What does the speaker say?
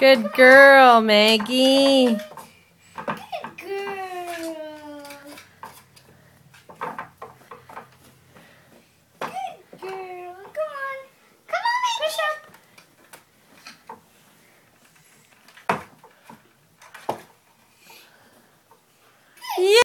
Good girl, Maggie.